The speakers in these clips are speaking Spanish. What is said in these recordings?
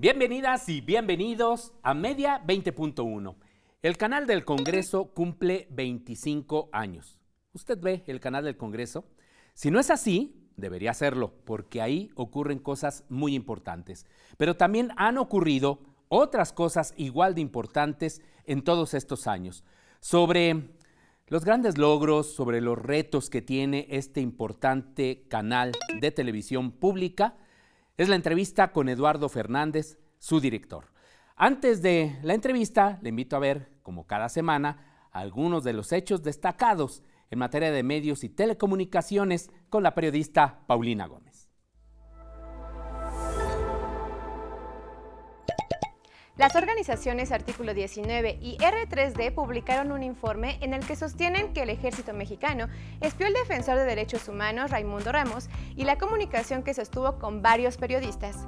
Bienvenidas y bienvenidos a Media 20.1. El canal del Congreso cumple 25 años. ¿Usted ve el canal del Congreso? Si no es así, debería hacerlo, porque ahí ocurren cosas muy importantes. Pero también han ocurrido otras cosas igual de importantes en todos estos años. Sobre los grandes logros, sobre los retos que tiene este importante canal de televisión pública, es la entrevista con Eduardo Fernández, su director. Antes de la entrevista, le invito a ver, como cada semana, algunos de los hechos destacados en materia de medios y telecomunicaciones con la periodista Paulina Gómez. Las organizaciones Artículo 19 y R3D publicaron un informe en el que sostienen que el ejército mexicano espió al defensor de derechos humanos Raimundo Ramos y la comunicación que sostuvo con varios periodistas.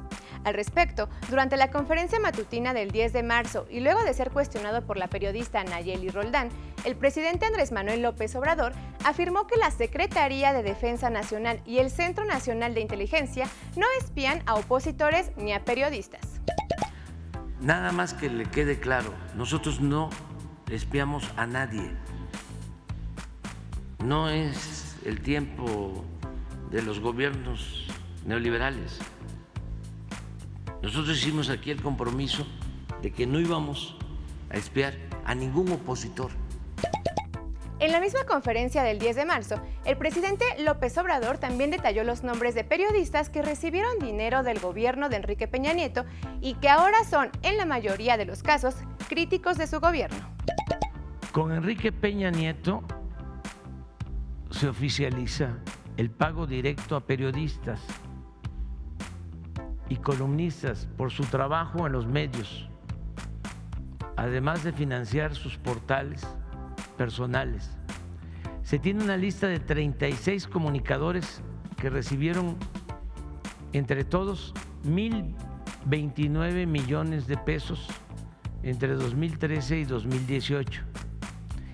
Al respecto, durante la conferencia matutina del 10 de marzo y luego de ser cuestionado por la periodista Nayeli Roldán, el presidente Andrés Manuel López Obrador afirmó que la Secretaría de Defensa Nacional y el Centro Nacional de Inteligencia no espían a opositores ni a periodistas. Nada más que le quede claro, nosotros no espiamos a nadie. No es el tiempo de los gobiernos neoliberales. Nosotros hicimos aquí el compromiso de que no íbamos a espiar a ningún opositor. En la misma conferencia del 10 de marzo, el presidente López Obrador también detalló los nombres de periodistas que recibieron dinero del gobierno de Enrique Peña Nieto y que ahora son, en la mayoría de los casos, críticos de su gobierno. Con Enrique Peña Nieto se oficializa el pago directo a periodistas y columnistas por su trabajo en los medios, además de financiar sus portales personales. Se tiene una lista de 36 comunicadores que recibieron entre todos 1.029 millones de pesos entre 2013 y 2018.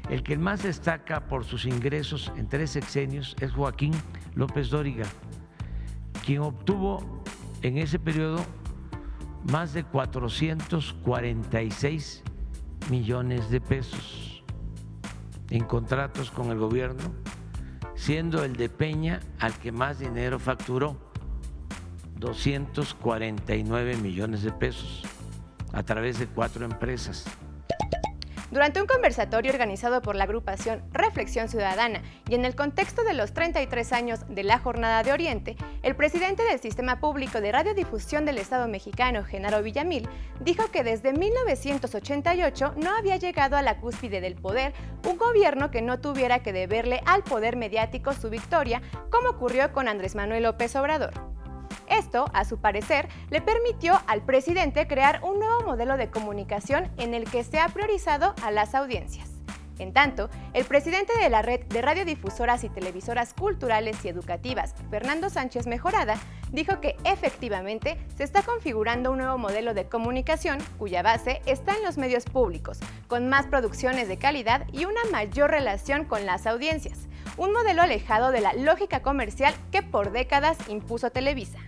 El que más destaca por sus ingresos en tres sexenios es Joaquín López Dóriga, quien obtuvo en ese periodo más de 446 millones de pesos en contratos con el gobierno, siendo el de Peña al que más dinero facturó, 249 millones de pesos, a través de cuatro empresas. Durante un conversatorio organizado por la agrupación Reflexión Ciudadana y en el contexto de los 33 años de la Jornada de Oriente, el presidente del Sistema Público de Radiodifusión del Estado mexicano, Genaro Villamil, dijo que desde 1988 no había llegado a la cúspide del poder un gobierno que no tuviera que deberle al poder mediático su victoria, como ocurrió con Andrés Manuel López Obrador. Esto, a su parecer, le permitió al presidente crear un nuevo modelo de comunicación en el que se ha priorizado a las audiencias. En tanto, el presidente de la red de radiodifusoras y televisoras culturales y educativas, Fernando Sánchez Mejorada, dijo que efectivamente se está configurando un nuevo modelo de comunicación cuya base está en los medios públicos, con más producciones de calidad y una mayor relación con las audiencias, un modelo alejado de la lógica comercial que por décadas impuso Televisa.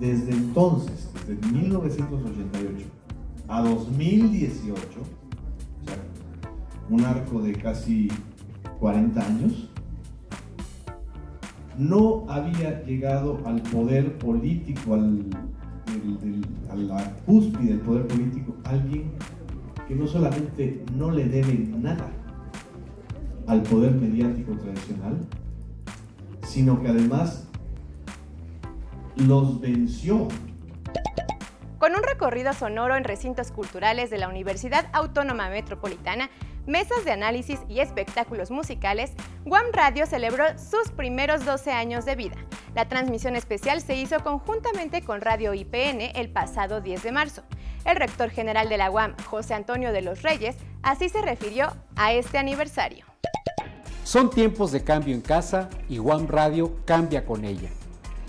Desde entonces, desde 1988 a 2018, un arco de casi 40 años, no había llegado al poder político, al, a la cúspide del poder político, alguien que no solamente no le debe nada al poder mediático tradicional, sino que además los venció. Con un recorrido sonoro en recintos culturales de la Universidad Autónoma Metropolitana, mesas de análisis y espectáculos musicales, Guam Radio celebró sus primeros 12 años de vida. La transmisión especial se hizo conjuntamente con Radio IPN el pasado 10 de marzo. El rector general de la UAM, José Antonio de los Reyes, así se refirió a este aniversario. Son tiempos de cambio en casa y One Radio cambia con ella.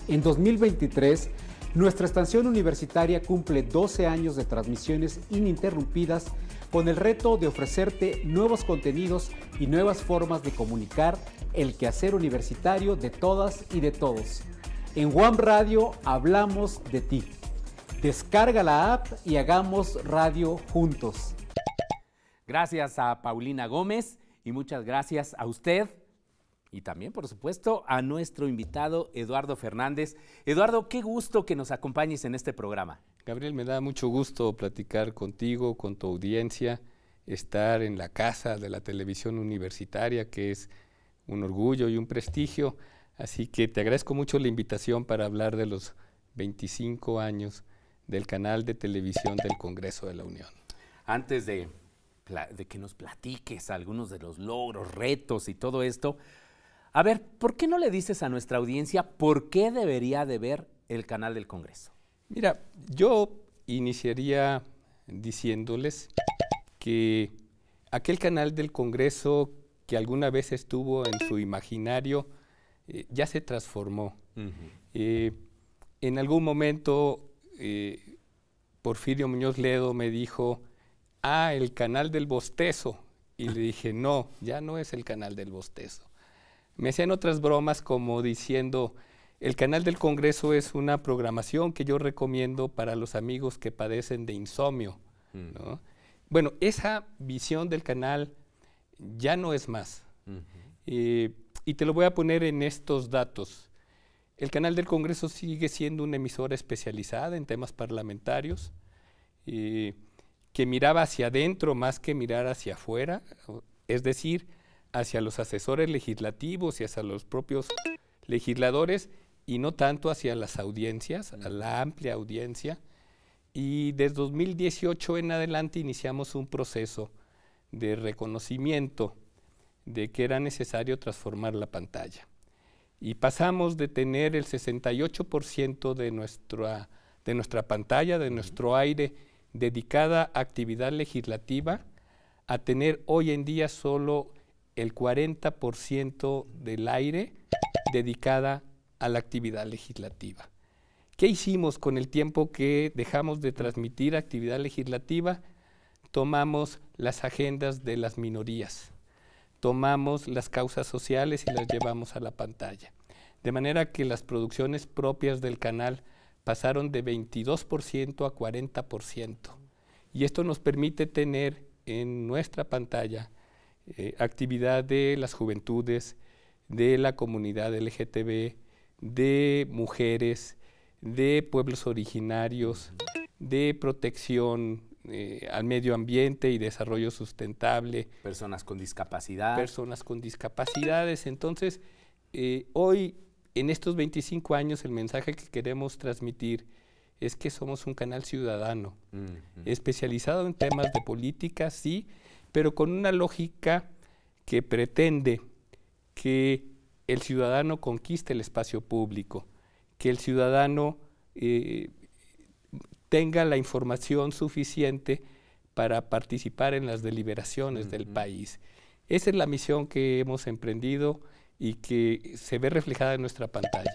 En 2023, nuestra estación universitaria cumple 12 años de transmisiones ininterrumpidas con el reto de ofrecerte nuevos contenidos y nuevas formas de comunicar el quehacer universitario de todas y de todos. En One Radio hablamos de ti. Descarga la app y hagamos radio juntos. Gracias a Paulina Gómez y muchas gracias a usted y también, por supuesto, a nuestro invitado Eduardo Fernández. Eduardo, qué gusto que nos acompañes en este programa. Gabriel, me da mucho gusto platicar contigo, con tu audiencia, estar en la casa de la televisión universitaria, que es un orgullo y un prestigio. Así que te agradezco mucho la invitación para hablar de los 25 años del canal de televisión del Congreso de la Unión. Antes de, de que nos platiques algunos de los logros, retos y todo esto, a ver, ¿por qué no le dices a nuestra audiencia por qué debería de ver el canal del Congreso? Mira, yo iniciaría diciéndoles que aquel canal del Congreso que alguna vez estuvo en su imaginario eh, ya se transformó. Eh, en algún momento eh, Porfirio Muñoz Ledo me dijo, ah, el canal del bostezo. Y le dije, no, ya no es el canal del bostezo me hacían otras bromas como diciendo, el canal del Congreso es una programación que yo recomiendo para los amigos que padecen de insomnio. Mm. Bueno, esa visión del canal ya no es más. Eh, y te lo voy a poner en estos datos. El canal del Congreso sigue siendo una emisora especializada en temas parlamentarios, eh, que miraba hacia adentro más que mirar hacia afuera, es decir, hacia los asesores legislativos y hacia los propios legisladores y no tanto hacia las audiencias, a la amplia audiencia. Y desde 2018 en adelante iniciamos un proceso de reconocimiento de que era necesario transformar la pantalla. Y pasamos de tener el 68% de nuestra, de nuestra pantalla, de nuestro aire, dedicada a actividad legislativa, a tener hoy en día solo el 40% del aire dedicada a la actividad legislativa. ¿Qué hicimos con el tiempo que dejamos de transmitir actividad legislativa? Tomamos las agendas de las minorías, tomamos las causas sociales y las llevamos a la pantalla. De manera que las producciones propias del canal pasaron de 22% a 40%. Y esto nos permite tener en nuestra pantalla eh, actividad de las juventudes, de la comunidad LGTB, de mujeres, de pueblos originarios, de protección eh, al medio ambiente y desarrollo sustentable. Personas con discapacidad. Personas con discapacidades. Entonces, eh, hoy, en estos 25 años, el mensaje que queremos transmitir es que somos un canal ciudadano, especializado en temas de política, sí, pero con una lógica que pretende que el ciudadano conquiste el espacio público, que el ciudadano eh, tenga la información suficiente para participar en las deliberaciones del país. Esa es la misión que hemos emprendido y que se ve reflejada en nuestra pantalla.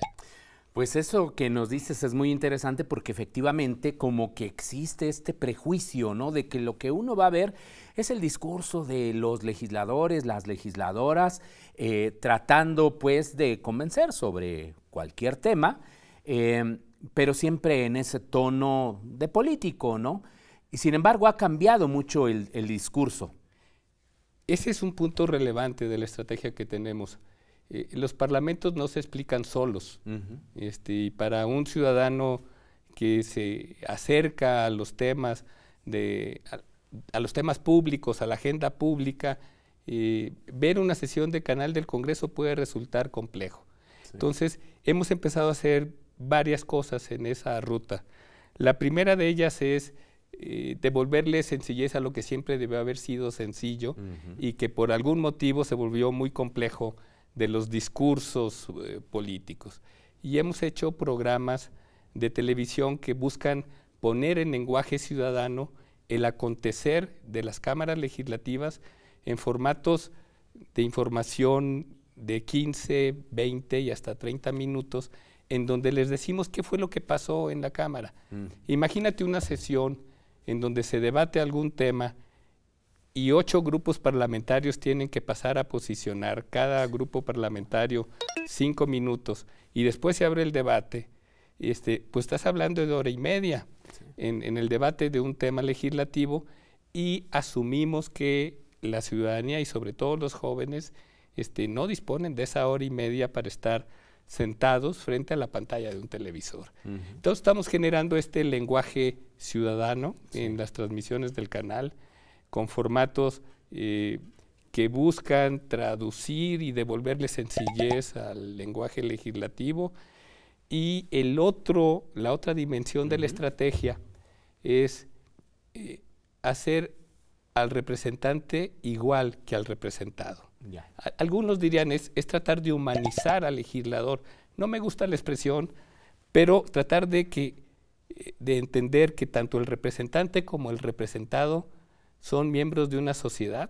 Pues eso que nos dices es muy interesante porque efectivamente como que existe este prejuicio, ¿no? De que lo que uno va a ver es el discurso de los legisladores, las legisladoras, eh, tratando pues de convencer sobre cualquier tema, em, pero siempre en ese tono de político, ¿no? Y sin embargo ha cambiado mucho el discurso. Ese es un punto relevante de la estrategia que tenemos eh, los parlamentos no se explican solos. este, y para un ciudadano que se acerca a los temas de a, los temas públicos, a la agenda pública, eh, ver una sesión de canal del Congreso puede resultar complejo. Entonces, hemos empezado a hacer varias cosas en esa ruta. La primera de ellas es eh, devolverle sencillez a lo que siempre debe haber sido sencillo y que por algún motivo se volvió muy complejo de los discursos eh, políticos. Y hemos hecho programas de televisión que buscan poner en lenguaje ciudadano el acontecer de las cámaras legislativas en formatos de información de 15, 20 y hasta 30 minutos, en donde les decimos qué fue lo que pasó en la Cámara. Mm. Imagínate una sesión en donde se debate algún tema y ocho grupos parlamentarios tienen que pasar a posicionar cada grupo parlamentario cinco minutos y después se abre el debate, este, pues estás hablando de hora y media. en, en el debate de un tema legislativo y asumimos que la ciudadanía y sobre todo los jóvenes este, no disponen de esa hora y media para estar sentados frente a la pantalla de un televisor. Entonces estamos generando este lenguaje ciudadano en las transmisiones del canal con formatos eh, que buscan traducir y devolverle sencillez al lenguaje legislativo. Y el otro, la otra dimensión de la estrategia es eh, hacer al representante igual que al representado. Algunos dirían es, es tratar de humanizar al legislador. No me gusta la expresión, pero tratar de que eh, de entender que tanto el representante como el representado son miembros de una sociedad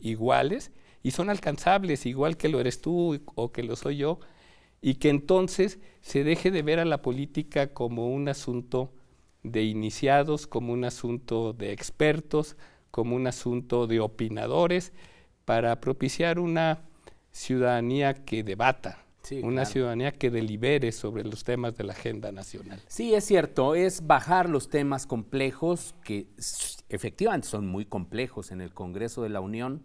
iguales y son alcanzables igual que lo eres tú o que lo soy yo y que entonces se deje de ver a la política como un asunto de iniciados, como un asunto de expertos, como un asunto de opinadores, para propiciar una ciudadanía que debata, una ciudadanía que delibere sobre los temas de la agenda nacional. Sí, es cierto, es bajar los temas complejos, que efectivamente son muy complejos en el Congreso de la Unión,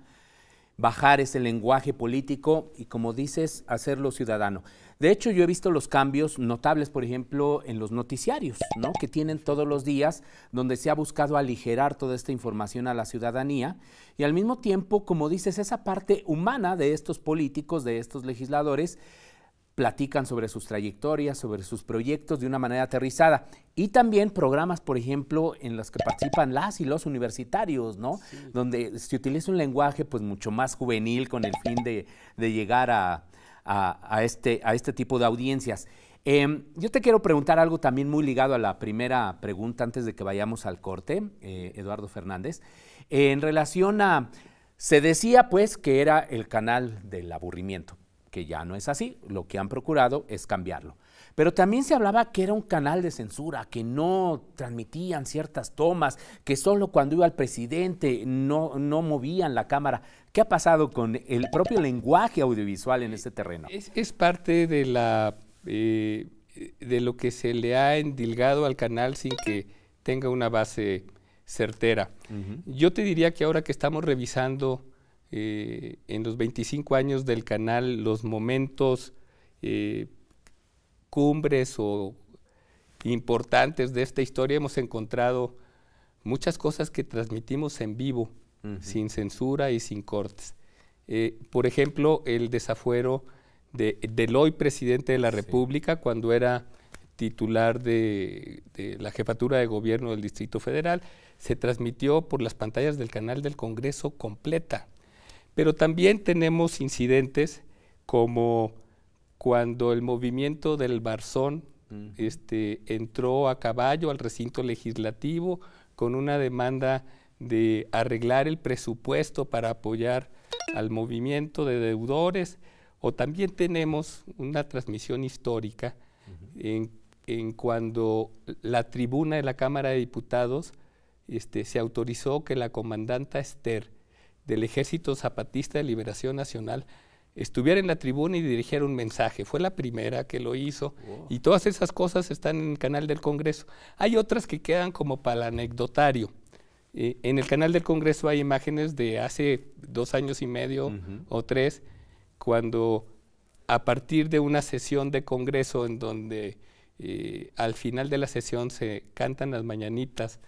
bajar ese lenguaje político y, como dices, hacerlo ciudadano. De hecho, yo he visto los cambios notables, por ejemplo, en los noticiarios, ¿no? que tienen todos los días, donde se ha buscado aligerar toda esta información a la ciudadanía y al mismo tiempo, como dices, esa parte humana de estos políticos, de estos legisladores, platican sobre sus trayectorias, sobre sus proyectos de una manera aterrizada. Y también programas, por ejemplo, en los que participan las y los universitarios, ¿no? Donde se utiliza un lenguaje pues mucho más juvenil con el fin de, llegar a, este, a este tipo de audiencias. Em, yo te quiero preguntar algo también muy ligado a la primera pregunta antes de que vayamos al corte, eh, Eduardo Fernández, en relación a, se decía pues que era el canal del aburrimiento que ya no es así, lo que han procurado es cambiarlo. Pero también se hablaba que era un canal de censura, que no transmitían ciertas tomas, que solo cuando iba el presidente no, no movían la cámara. ¿Qué ha pasado con el propio lenguaje audiovisual en este terreno? Es, parte de, la, eh, de lo que se le ha endilgado al canal sin que tenga una base certera. Yo te diría que ahora que estamos revisando eh, en los 25 años del canal los momentos eh, cumbres o importantes de esta historia hemos encontrado muchas cosas que transmitimos en vivo, sin censura y sin cortes. Eh, por ejemplo, el desafuero de, del hoy presidente de la República cuando era titular de, de, la jefatura de gobierno del Distrito Federal, se transmitió por las pantallas del canal del Congreso completa. Pero también tenemos incidentes como cuando el movimiento del Barzón este, entró a caballo al recinto legislativo con una demanda de arreglar el presupuesto para apoyar al movimiento de deudores, o también tenemos una transmisión histórica en, cuando la tribuna de la Cámara de Diputados este, se autorizó que la comandanta Esther del Ejército Zapatista de Liberación Nacional estuviera en la tribuna y dirigiera un mensaje. Fue la primera que lo hizo y todas esas cosas están en el canal del Congreso. Hay otras que quedan como para el anecdotario. Eh, en el canal del Congreso hay imágenes de hace dos años y medio o tres, cuando a partir de una sesión de Congreso en donde eh, al final de la sesión se cantan las mañanitas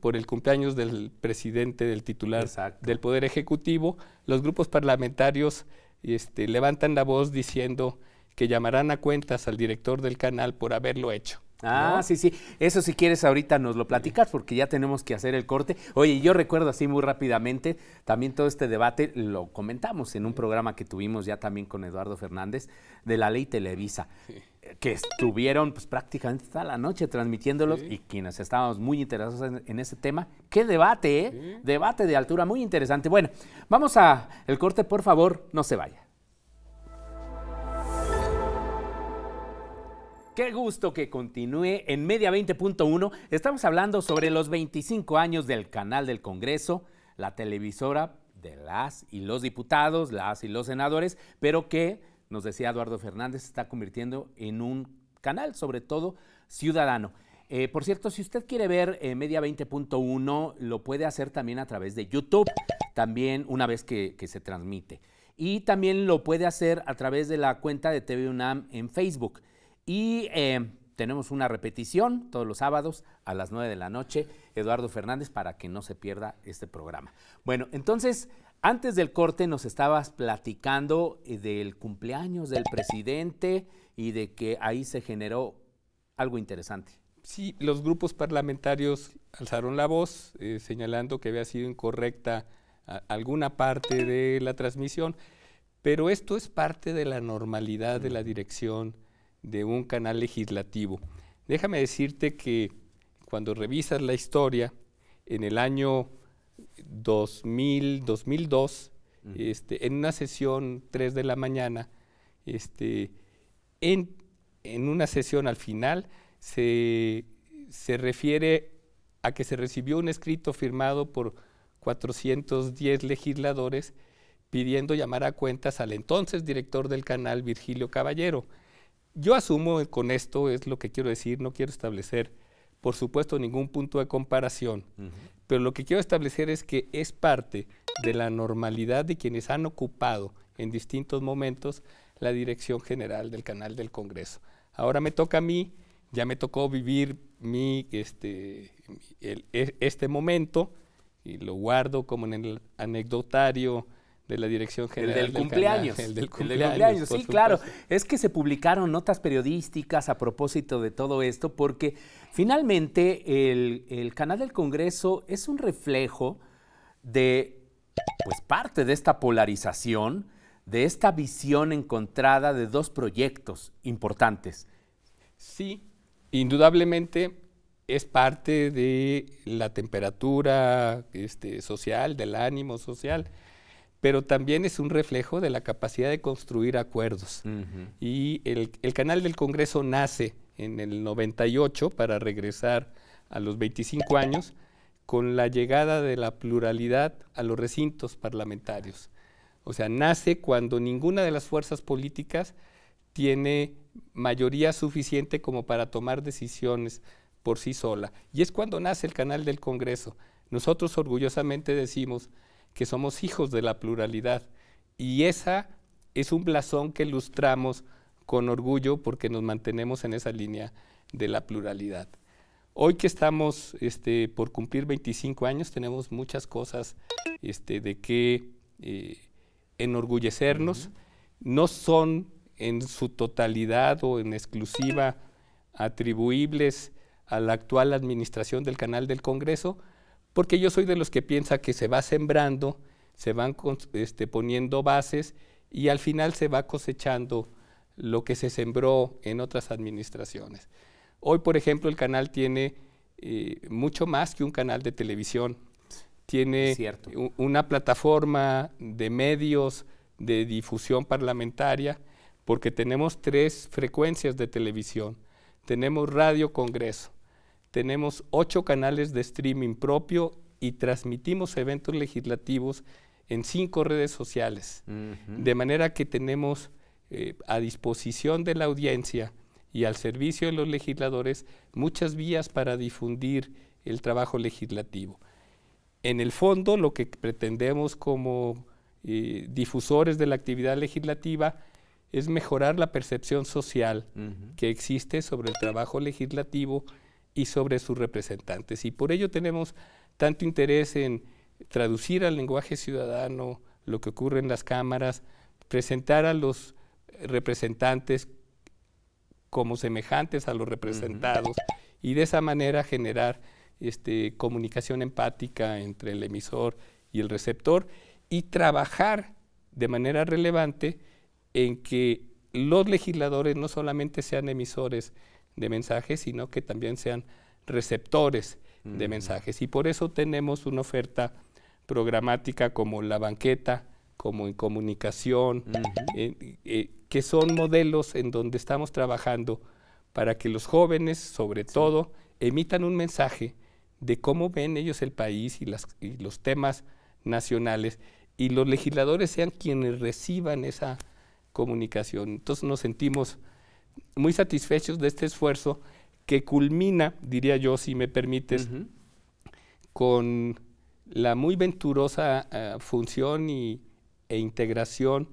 por el cumpleaños del presidente, del titular del Poder Ejecutivo, los grupos parlamentarios este, levantan la voz diciendo que llamarán a cuentas al director del canal por haberlo hecho. Ah, sí, sí. Eso si quieres ahorita nos lo platicas porque ya tenemos que hacer el corte. Oye, yo recuerdo así muy rápidamente, también todo este debate lo comentamos en un programa que tuvimos ya también con Eduardo Fernández de la ley Televisa que estuvieron pues, prácticamente toda la noche transmitiéndolos y quienes estábamos muy interesados en, ese tema. ¡Qué debate, eh! Debate de altura muy interesante. Bueno, vamos a el corte, por favor, no se vaya. Qué gusto que continúe en Media 20.1. Estamos hablando sobre los 25 años del canal del Congreso, la televisora de las y los diputados, las y los senadores, pero que nos decía Eduardo Fernández, se está convirtiendo en un canal, sobre todo ciudadano. Eh, por cierto, si usted quiere ver eh, Media 20.1, lo puede hacer también a través de YouTube, también una vez que, que, se transmite. Y también lo puede hacer a través de la cuenta de TV UNAM en Facebook. Y eh, tenemos una repetición todos los sábados a las 9 de la noche, Eduardo Fernández, para que no se pierda este programa. Bueno, entonces, antes del corte nos estabas platicando del cumpleaños del presidente y de que ahí se generó algo interesante. Sí, los grupos parlamentarios alzaron la voz eh, señalando que había sido incorrecta a, alguna parte de la transmisión, pero esto es parte de la normalidad de la dirección de un canal legislativo. Déjame decirte que cuando revisas la historia, en el año 2000, 2002, este, en una sesión 3 de la mañana, este, en, en una sesión al final, se, se refiere a que se recibió un escrito firmado por 410 legisladores pidiendo llamar a cuentas al entonces director del canal, Virgilio Caballero. Yo asumo con esto, es lo que quiero decir, no quiero establecer, por supuesto, ningún punto de comparación, pero lo que quiero establecer es que es parte de la normalidad de quienes han ocupado en distintos momentos la dirección general del canal del Congreso. Ahora me toca a mí ya me tocó vivir mi, este, e, este momento y lo guardo como en el anecdotario de la Dirección General. El del, cumpleaños. el del cumpleaños. sí, claro. Es que se publicaron notas periodísticas a propósito de todo esto, porque finalmente el, el canal del Congreso es un reflejo de, pues, parte de esta polarización, de esta visión encontrada de dos proyectos importantes. Sí, Indudablemente es parte de la temperatura este, social, del ánimo social, pero también es un reflejo de la capacidad de construir acuerdos. Y el, el, canal del Congreso nace en el 98 para regresar a los 25 años con la llegada de la pluralidad a los recintos parlamentarios. O sea, nace cuando ninguna de las fuerzas políticas tiene mayoría suficiente como para tomar decisiones por sí sola. Y es cuando nace el canal del Congreso. Nosotros orgullosamente decimos que somos hijos de la pluralidad y esa es un blasón que ilustramos con orgullo porque nos mantenemos en esa línea de la pluralidad. Hoy que estamos este, por cumplir 25 años, tenemos muchas cosas este, de que eh, enorgullecernos. No son en su totalidad o en exclusiva atribuibles a la actual administración del canal del Congreso, porque yo soy de los que piensa que se va sembrando, se van este, poniendo bases y al final se va cosechando lo que se sembró en otras administraciones. Hoy, por ejemplo, el canal tiene eh, mucho más que un canal de televisión. Tiene una plataforma de medios de difusión parlamentaria porque tenemos tres frecuencias de televisión. Tenemos Radio Congreso, tenemos ocho canales de streaming propio y transmitimos eventos legislativos en cinco redes sociales. De manera que tenemos eh, a disposición de la audiencia y al servicio de los legisladores muchas vías para difundir el trabajo legislativo. En el fondo, lo que pretendemos como eh, difusores de la actividad legislativa es mejorar la percepción social que existe sobre el trabajo legislativo y sobre sus representantes. Y por ello tenemos tanto interés en traducir al lenguaje ciudadano lo que ocurre en las cámaras, presentar a los representantes como semejantes a los representados y de esa manera generar este, comunicación empática entre el emisor y el receptor y trabajar de manera relevante en que los legisladores no solamente sean emisores de mensajes, sino que también sean receptores de mensajes. Y por eso tenemos una oferta programática como la banqueta, como en comunicación, eh, eh, que son modelos en donde estamos trabajando para que los jóvenes, sobre todo, emitan un mensaje de cómo ven ellos el país y, las, y los temas nacionales y los legisladores sean quienes reciban esa comunicación. Entonces nos sentimos muy satisfechos de este esfuerzo que culmina, diría yo, si me permites, con la muy venturosa eh, función y, e integración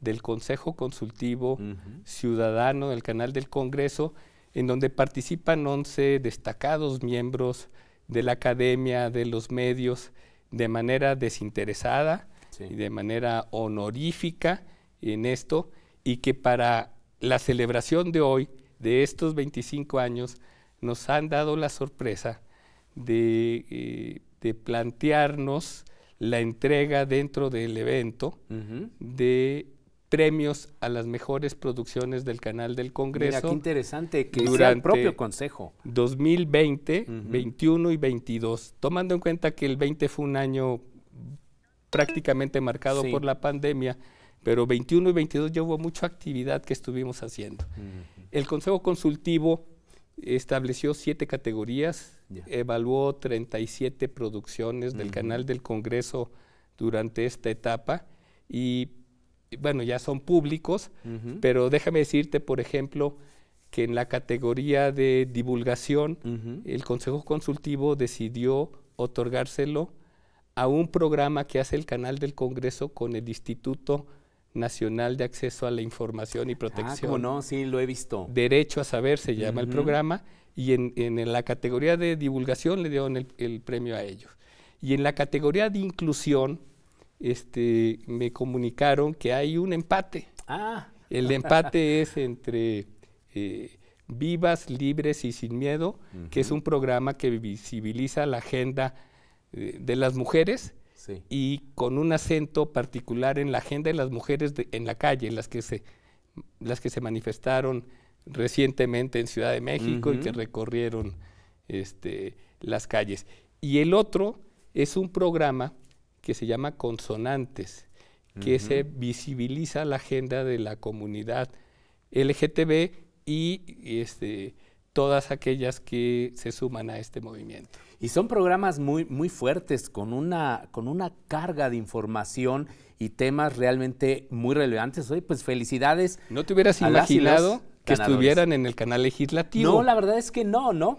del Consejo Consultivo Ciudadano del Canal del Congreso, en donde participan 11 destacados miembros de la academia, de los medios, de manera desinteresada y de manera honorífica en esto, y que para la celebración de hoy, de estos 25 años, nos han dado la sorpresa de, eh, plantearnos la entrega dentro del evento de premios a las mejores producciones del canal del Congreso. Mira, qué interesante que durante sea el propio consejo. 2020, 21 y 22, tomando en cuenta que el 20 fue un año prácticamente marcado por la pandemia, pero 21 y 22 ya hubo mucha actividad que estuvimos haciendo. El Consejo Consultivo estableció siete categorías, evaluó 37 producciones del canal del Congreso durante esta etapa y bueno, ya son públicos, pero déjame decirte, por ejemplo, que en la categoría de divulgación, el Consejo Consultivo decidió otorgárselo a un programa que hace el canal del Congreso con el Instituto Nacional de Acceso a la Información y Protección. Ah, no? Sí, lo he visto. Derecho a Saber se llama el programa, y en, la categoría de divulgación le dieron el, premio a ellos. Y en la categoría de inclusión, este, me comunicaron que hay un empate. Ah. El empate es entre eh, Vivas, Libres y Sin Miedo, que es un programa que visibiliza la agenda eh, de las mujeres y con un acento particular en la agenda de las mujeres en la calle, las que se, las que se manifestaron recientemente en Ciudad de México y que recorrieron este, las calles. Y el otro es un programa que se llama Consonantes, que se visibiliza la agenda de la comunidad LGTB y este, todas aquellas que se suman a este movimiento. Y son programas muy, muy fuertes, con una, con una carga de información y temas realmente muy relevantes. Oye, pues felicidades. ¿No te hubieras imaginado que estuvieran en el canal legislativo? No, la verdad es que no, ¿no?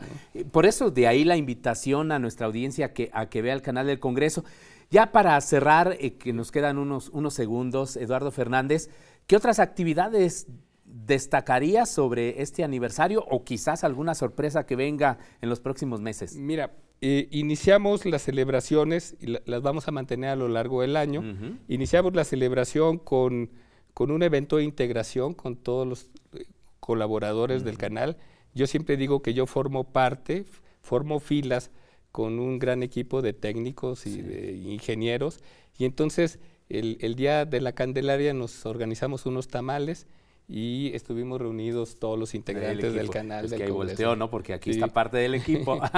Por eso de ahí la invitación a nuestra audiencia que, a que vea el canal del Congreso. Ya para cerrar, eh, que nos quedan unos, unos segundos, Eduardo Fernández, ¿qué otras actividades destacarías sobre este aniversario o quizás alguna sorpresa que venga en los próximos meses? Mira, eh, iniciamos las celebraciones y las vamos a mantener a lo largo del año. Iniciamos la celebración con, con, un evento de integración con todos los eh, colaboradores del canal. Yo siempre digo que yo formo parte, formo filas con un gran equipo de técnicos y de ingenieros. Y entonces el, el, día de la Candelaria nos organizamos unos tamales y estuvimos reunidos todos los integrantes del canal. Es que ahí volteó, ¿no? Porque aquí está parte del equipo.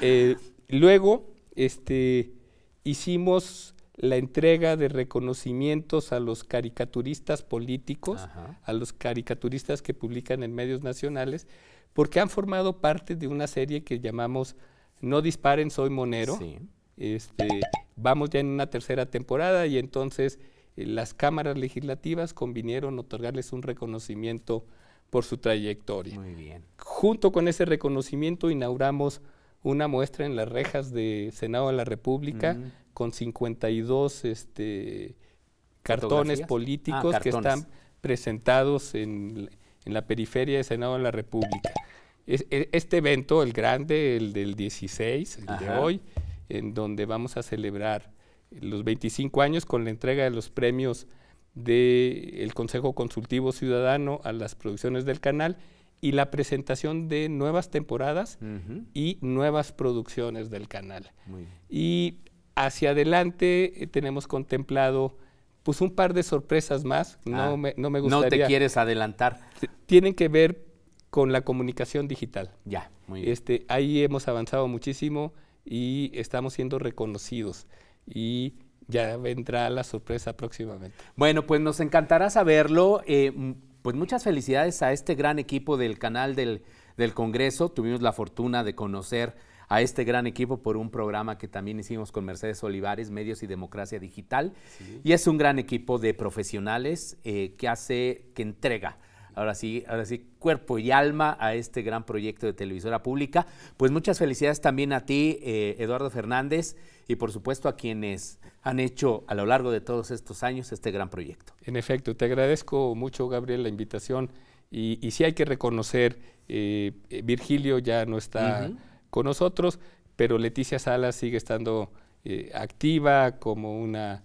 Eh, luego, este, hicimos la entrega de reconocimientos a los caricaturistas políticos, a los caricaturistas que publican en medios nacionales, porque han formado parte de una serie que llamamos No disparen, soy monero. Este, vamos ya en una tercera temporada y entonces las cámaras legislativas convinieron otorgarles un reconocimiento por su trayectoria. Muy bien. Junto con ese reconocimiento inauguramos una muestra en las rejas de Senado de la República con 52 este, cartones políticos ah, que están presentados en, la periferia de Senado de la República. E, este evento, el grande, el del 16, el de hoy, en donde vamos a celebrar los 25 años con la entrega de los premios del Consejo Consultivo Ciudadano a las producciones del canal y la presentación de nuevas temporadas y nuevas producciones del canal. Y hacia adelante eh, tenemos contemplado pues un par de sorpresas más, no, ah, me, no me gustaría... No te quieres adelantar. Tienen que ver con la comunicación digital. Ya, muy bien. Este, ahí hemos avanzado muchísimo y estamos siendo reconocidos y ya vendrá la sorpresa próximamente. Bueno, pues nos encantará saberlo. Eh, pues muchas felicidades a este gran equipo del canal del, Congreso. Tuvimos la fortuna de conocer a este gran equipo por un programa que también hicimos con Mercedes Olivares, Medios y Democracia Digital. Y es un gran equipo de profesionales eh, que hace, que entrega ahora sí, ahora sí, cuerpo y alma a este gran proyecto de televisora pública. Pues muchas felicidades también a ti, eh, Eduardo Fernández, y por supuesto a quienes han hecho a lo largo de todos estos años este gran proyecto. En efecto, te agradezco mucho, Gabriel, la invitación. Y, y sí hay que reconocer, eh, eh, Virgilio ya no está con nosotros, pero Leticia Salas sigue estando eh, activa como una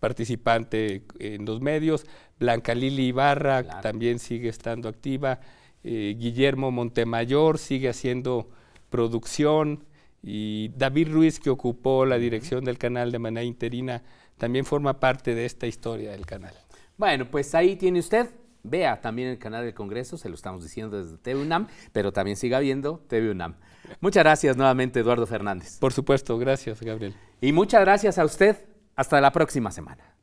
participante en los medios. Blanca Lili Ibarra también sigue estando activa. Guillermo Montemayor sigue haciendo producción y David Ruiz, que ocupó la dirección del canal de manera interina, también forma parte de esta historia del canal. Bueno, pues ahí tiene usted. Vea también el canal del Congreso, se lo estamos diciendo desde TV UNAM, pero también siga viendo TV UNAM. Muchas gracias nuevamente, Eduardo Fernández. Por supuesto, gracias, Gabriel. Y muchas gracias a usted. Hasta la próxima semana.